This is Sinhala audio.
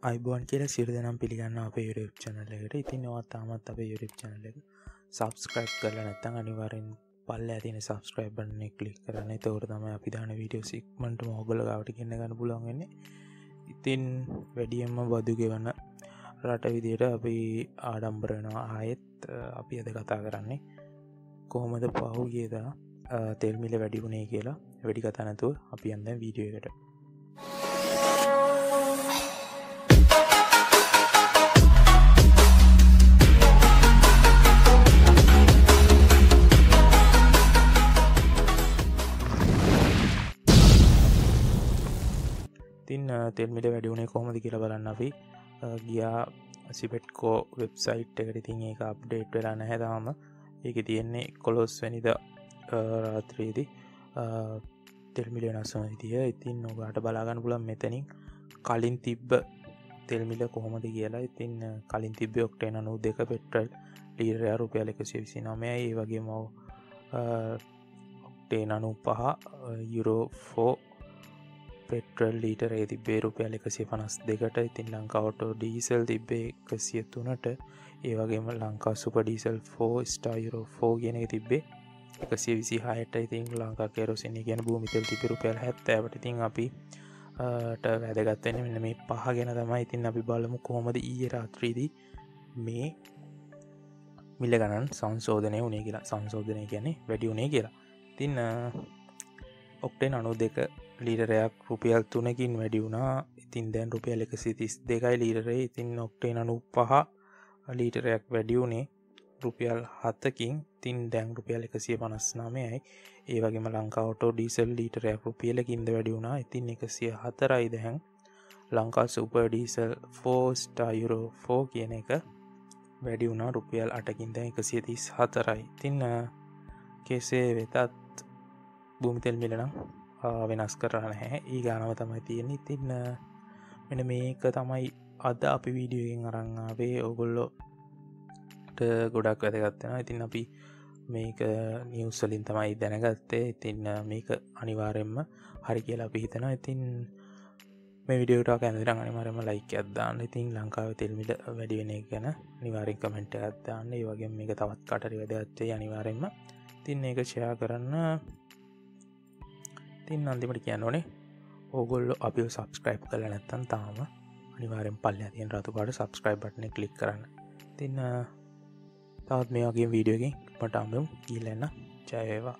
අයිබෝන් කියල සිර දෙනම් පිළිගන්න අප යුරප් චනල එකට. ඉතින් නවත් තාමත් අප යුරප් චනල එක සබස්ක්‍රයිබ් කරලා නැත්තං අනිවාරෙන් පල්ල ඇතින සබස්ක්‍රයිබර්න කලික් කරන්න. තවර තම අපි දාන වීඩියෝ සික්මට මොගල ගවට කියන්න ගන්න පුලන්ගන්නේ ඉතින් වැඩියම්ම බදු ගෙවන්න රට විදියට අපි ආඩම්බරනවා ආයෙත් අපි අද කතා කරන්නේ කොහොමද පහු ගේදා තෙල්මිල වැඩිවුණේ කියලා. වැඩි කතනතුව අපි අන්න වීඩියෝ එකට. තින් තෙල්මිට වැඩිවුණේ කොහොමද කියල බලන්න අපි. ගියා සිපෙට්කෝ වෙබ්සයිට් එකට. ඉතින් ඒ අප්ඩේට් වෙලා නැහැදාම ඒක තියෙන්නේ කොලොස් වැනිද රාත්‍රයේදී. තෙල්මිල වෙනස්සම තිය ඉතින් නොගට බලාගන්න පුලන් මෙතනින් කලින් තිබ්බ තෙල්මිල කොහොමද කියලා. ඉතින් කලින් තිබ්බ ඔක්ටේ නු දෙක පෙට්‍රල් ලීරයා රුපියල එකසි විසි නමය ඒ වගේ මව ඔක්ටේ නනු පහ යුරෝෆෝ පෙට්‍රල් ලීටර ඒ තිබේ රුපියල් එකසිය පනස් දෙකට. ඉතින් ලංකාවටෝ ඩීසල් තිබ්බේ එකසිය තුනට. ඒවගේම Lanka super diesel four star euro four ගෙන තිබ්බේ එකසිය විසි හයට ඉතින් ලංකා කෙරසින ගැන භූමිතල් තිබි රුපියල් හැත්තෑවට. ඉතින් අපි වැදගත්වෙන මෙන්න මේ පහ ගැන තමයි. ඉතින් අපි බලමු කොහොමද ඊය රාත්‍රීදී මේ මිල්ල ගණන් සංශෝධනය වනේ කියලා. සංශෝධනය ගැන වැඩි වුණේ කියලා. තින්න ඔක්ටෙන් අනු දෙක ලීඩරයක් රුපියල් තුනකින් වැඩි වුණා. ඉතින් දැන් රුපියල් එක සිතිස් දෙකයි ලීඩරේ ඉතින් නොක්ටේ නනු පහ ලීටරයක් වැඩියුනේ රුපියල් හත්තකින් තින් දැන් රුපියල් එකසිය පනස්නාමයයි ඒවගේම ලංකාවටෝ ඩීසල් ලීටරයක් රුපියලකින්ද වැඩි වුණා. ඉතින් එකසිය හතරයි දැහැන් Lanka super diesel four star euro four කියන එක වැඩි වුණා රුපියල් අටකින්ද එකසිය තිස් හතරයි තින්න කෙසේ වෙතත් භූමිතෙල් මිලනම් වෙනස් කරන්න හැ ඒ ගානව තමයි තියෙන ඉතින්න මෙන මේක තමයි අද අපි වීඩියෝෙන් අරංාවේ ඔගොල්ලොට ගොඩක් වැදගත්වෙන ඉතින් අපි මේක නිවස්සලින් තමයි දැනගත්තේ. ඉතින්න මේක අනිවාරෙන්ම හරි කියලා අපි හිතෙන ඉතින් මේ විඩියට කැනදිර අනිවාරම ලයික අදදාන්න ඉතින් ලංකාව තෙල්මිට වැඩිවෙන ගැන නිවාරෙන් කමෙන්ට් අදදාන්න ඒ වගේ මේක තවත් කටරි වැදගත්තේ අනිවාරෙන්ම තින් ඒක ෂයා කරන්න තින් අන්තිමට කියන්න ඕනේ ඕගොල්ල අපි සබස්ක්‍රයිප් කල නැත්තන් තාම අනිවාරෙන් පල්ල තියෙන් රතුපාට සබස්ක්‍රයිබ් බටන කලික් කරන්න. තින්න තවත් මේ වගේ වීඩියෝගෙන් මට අම්බම් කියලන්න ජයවා